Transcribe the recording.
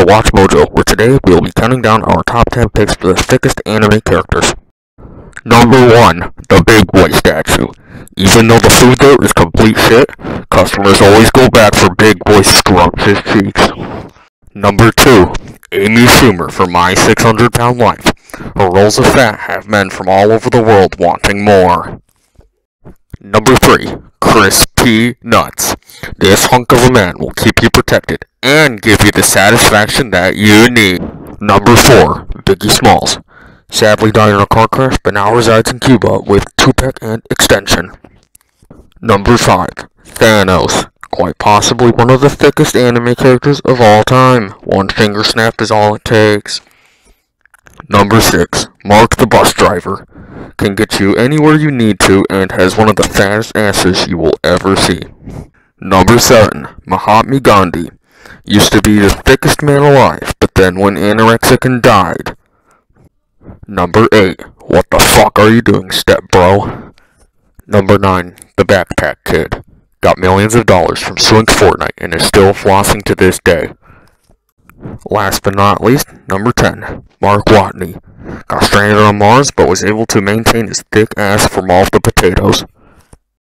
to Watch Mojo, where today we will be counting down our top 10 picks for the thickest anime characters. Number 1, the Big Boy statue. Even though the food there is complete shit, customers always go back for Big Boy scrumptious cheeks. Number 2, Amy Schumer for My 600 Pound Life. Her rolls of fat have men from all over the world wanting more. Number 3, Chris P. Nuts. This hunk of a man will keep you protected and give you the satisfaction that you need. Number 4, Biggie Smalls. Sadly died in a car crash but now resides in Cuba with Tupac and Extension. Number 5, Thanos. Quite possibly one of the thickest anime characters of all time. One finger snap is all it takes. Number 6, Mark the Bus Driver. Can get you anywhere you need to and has one of the fattest asses you will ever see. Number 7, Mahatma Gandhi. Used to be the thickest man alive, but then went anorexic and died. Number 8, What the fuck are you doing, step bro? Number 9, The Backpack Kid. Got millions of dollars from suing Fortnite and is still flossing to this day. Last but not least, number 10, Mark Watney. Got stranded on Mars but was able to maintain his thick ass from all the potatoes.